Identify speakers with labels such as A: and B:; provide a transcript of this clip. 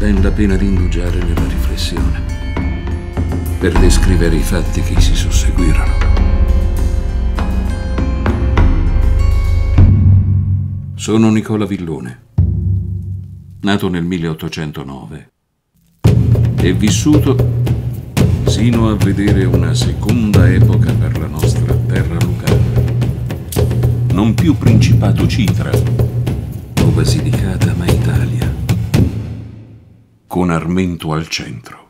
A: ben la pena di indugiare nella riflessione per descrivere i fatti che si susseguirono. Sono Nicola Villone, nato nel 1809 e vissuto sino a vedere una seconda epoca per la nostra terra lucana. Non più Principato Citra Basilicata, ma Italia, con Armento al centro.